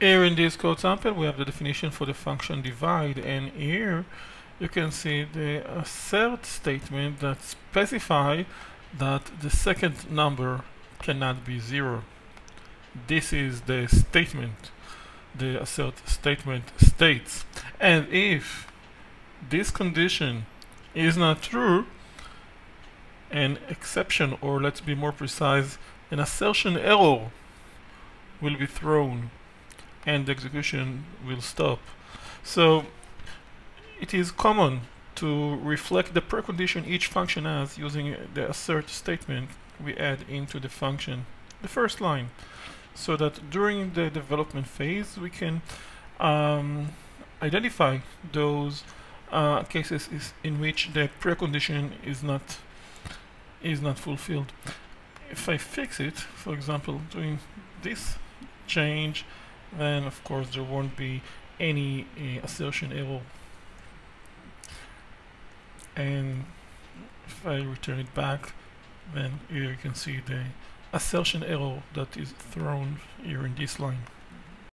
Here in this code sample we have the definition for the function divide and here. You can see the assert statement that specify that the second number cannot be zero. This is the statement. The assert statement states. And if this condition is not true an exception or let's be more precise an assertion error will be thrown and the execution will stop. So it is common to reflect the precondition each function has using the assert statement we add into the function, the first line, so that during the development phase we can um, identify those uh, cases in which the precondition is not is not fulfilled. If I fix it, for example, doing this change then of course there won't be any uh, assertion error and if I return it back then here you can see the assertion error that is thrown here in this line